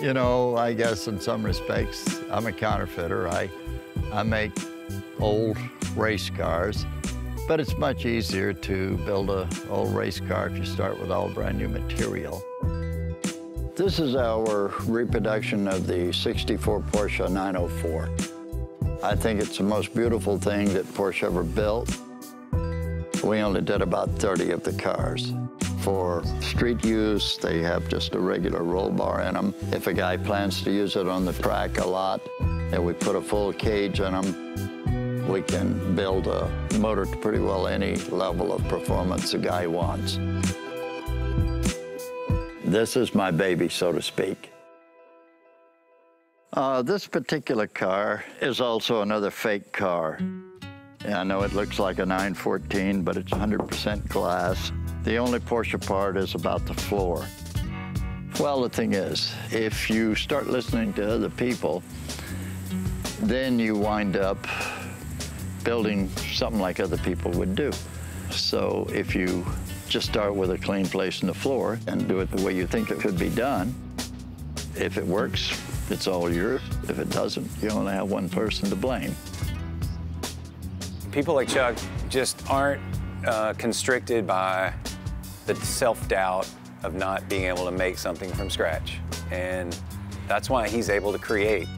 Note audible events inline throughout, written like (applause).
You know, I guess in some respects, I'm a counterfeiter. I, I make old race cars, but it's much easier to build a old race car if you start with all brand new material. This is our reproduction of the 64 Porsche 904. I think it's the most beautiful thing that Porsche ever built. We only did about 30 of the cars. For street use, they have just a regular roll bar in them. If a guy plans to use it on the track a lot, and we put a full cage in them, we can build a motor to pretty well any level of performance a guy wants. This is my baby, so to speak. Uh, this particular car is also another fake car. I know it looks like a 914, but it's 100% glass. The only Porsche part is about the floor. Well, the thing is, if you start listening to other people, then you wind up building something like other people would do. So if you just start with a clean place in the floor and do it the way you think it could be done, if it works, it's all yours. If it doesn't, you only have one person to blame. People like Chuck just aren't uh, constricted by the self-doubt of not being able to make something from scratch. And that's why he's able to create.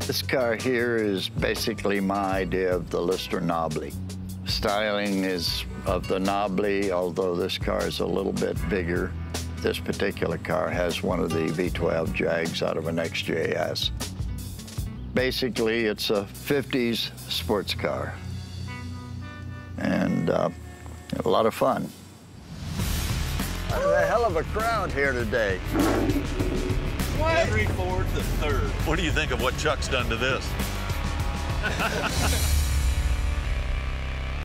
This car here is basically my idea of the Lister Knobbly. Styling is of the Knobbly, although this car is a little bit bigger. This particular car has one of the V12 Jags out of an XJS. Basically, it's a 50s sports car. And uh, a lot of fun. There's a hell of a crowd here today. Henry Ford the third. What do you think of what Chuck's done to this? (laughs)